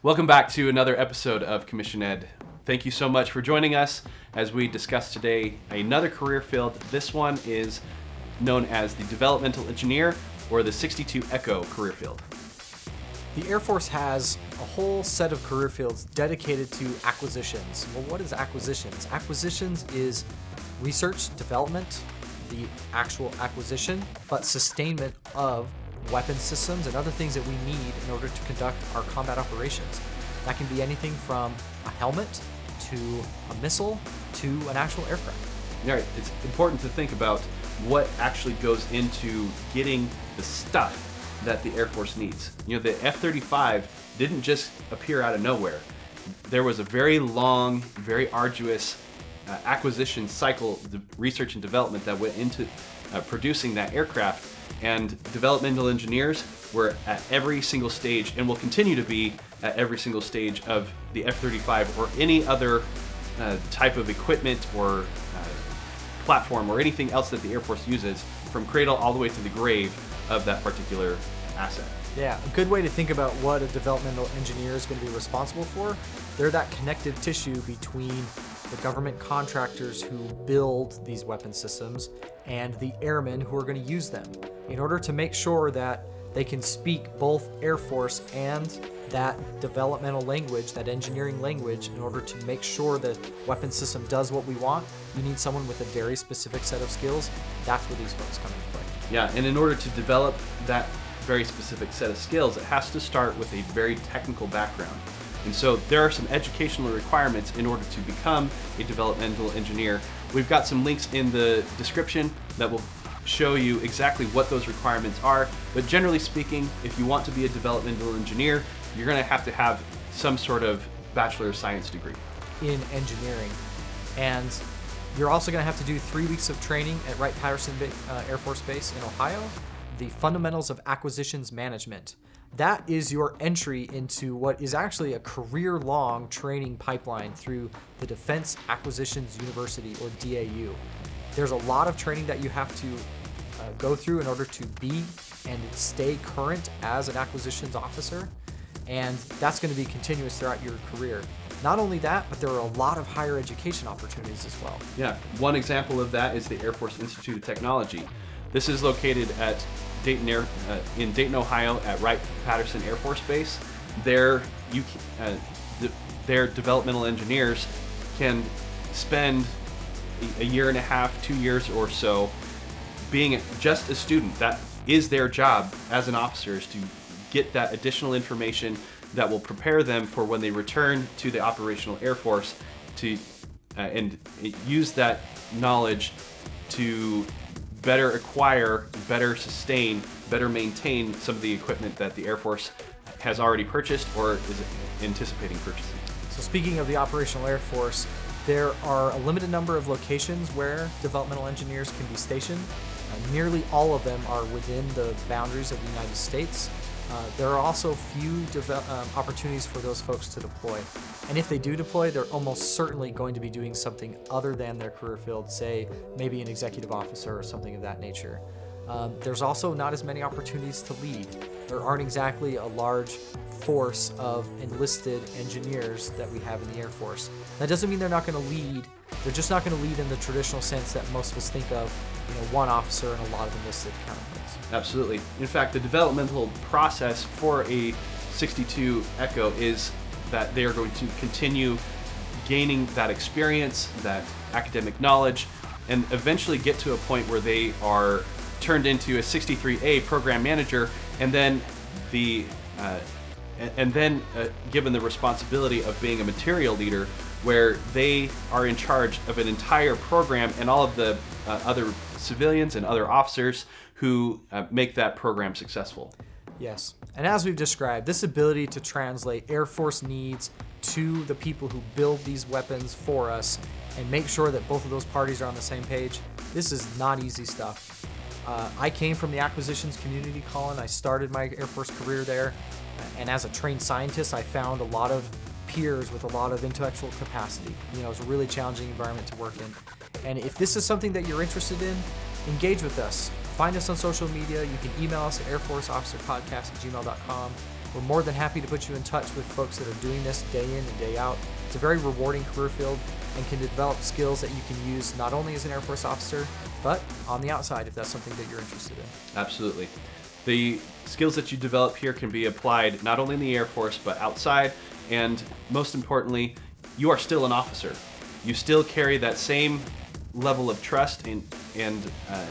Welcome back to another episode of Commission Ed. Thank you so much for joining us as we discuss today another career field. This one is known as the developmental engineer or the 62 Echo career field. The Air Force has a whole set of career fields dedicated to acquisitions. Well, what is acquisitions? Acquisitions is research, development, the actual acquisition, but sustainment of weapon systems and other things that we need in order to conduct our combat operations. That can be anything from a helmet to a missile to an actual aircraft. Right, it's important to think about what actually goes into getting the stuff that the Air Force needs. You know, the F 35 didn't just appear out of nowhere. There was a very long, very arduous uh, acquisition cycle, the research and development that went into uh, producing that aircraft. And developmental engineers were at every single stage and will continue to be at every single stage of the F 35 or any other uh, type of equipment or uh, platform or anything else that the Air Force uses from cradle all the way to the grave of that particular asset. Yeah, a good way to think about what a developmental engineer is going to be responsible for. They're that connective tissue between the government contractors who build these weapon systems and the airmen who are going to use them in order to make sure that they can speak both Air Force and that developmental language, that engineering language, in order to make sure that weapon system does what we want. You need someone with a very specific set of skills. That's where these folks come into play. Yeah, and in order to develop that very specific set of skills, it has to start with a very technical background. And so there are some educational requirements in order to become a developmental engineer. We've got some links in the description that will show you exactly what those requirements are. But generally speaking, if you want to be a developmental engineer, you're going to have to have some sort of Bachelor of Science degree in engineering. And you're also going to have to do three weeks of training at Wright Patterson uh, Air Force Base in Ohio, the fundamentals of acquisitions management. That is your entry into what is actually a career long training pipeline through the Defense Acquisitions University or DAU. There's a lot of training that you have to go through in order to be and stay current as an acquisitions officer, and that's going to be continuous throughout your career. Not only that, but there are a lot of higher education opportunities as well. Yeah, one example of that is the Air Force Institute of Technology. This is located at Dayton Air, uh, in Dayton, Ohio, at Wright Patterson Air Force Base. There, you uh, their developmental engineers can spend a year and a half, two years or so, being just a student. That is their job as an officer is to get that additional information that will prepare them for when they return to the operational Air Force to uh, and use that knowledge to better acquire, better sustain, better maintain some of the equipment that the Air Force has already purchased or is anticipating purchasing. So speaking of the operational Air Force, there are a limited number of locations where developmental engineers can be stationed. Uh, nearly all of them are within the boundaries of the United States. Uh, there are also few um, opportunities for those folks to deploy. And if they do deploy, they're almost certainly going to be doing something other than their career field, say maybe an executive officer or something of that nature. Um, there's also not as many opportunities to lead. There aren't exactly a large force of enlisted engineers that we have in the Air Force. That doesn't mean they're not going to lead. They're just not going to lead in the traditional sense that most of us think of, you know, one officer and a lot of enlisted counterparts. Absolutely. In fact, the developmental process for a 62 Echo is that they are going to continue gaining that experience, that academic knowledge, and eventually get to a point where they are turned into a 63A program manager, and then the uh, and then uh, given the responsibility of being a material leader, where they are in charge of an entire program and all of the uh, other civilians and other officers who uh, make that program successful. Yes. And as we've described, this ability to translate Air Force needs to the people who build these weapons for us and make sure that both of those parties are on the same page, this is not easy stuff. Uh, I came from the acquisitions community, Colin. I started my Air Force career there. And as a trained scientist, I found a lot of peers with a lot of intellectual capacity. You know, it's a really challenging environment to work in. And if this is something that you're interested in, engage with us. Find us on social media. You can email us at airforceofficerpodcast at gmail.com. We're more than happy to put you in touch with folks that are doing this day in and day out. It's a very rewarding career field and can develop skills that you can use not only as an Air Force officer, but on the outside if that's something that you're interested in. Absolutely. The skills that you develop here can be applied not only in the Air Force but outside, and most importantly, you are still an officer. You still carry that same level of trust and and uh,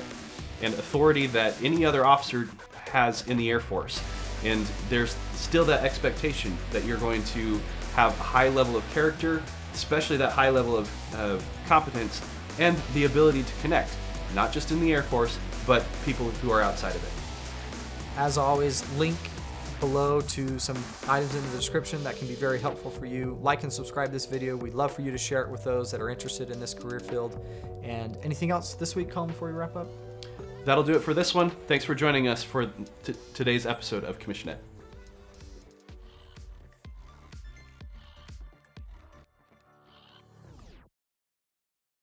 and authority that any other officer has in the Air Force. And there's still that expectation that you're going to have a high level of character, especially that high level of, of competence, and the ability to connect, not just in the Air Force, but people who are outside of it. As always, link below to some items in the description that can be very helpful for you. Like and subscribe this video. We'd love for you to share it with those that are interested in this career field. And anything else this week, Colin, before we wrap up? That'll do it for this one. Thanks for joining us for today's episode of Commission Ed.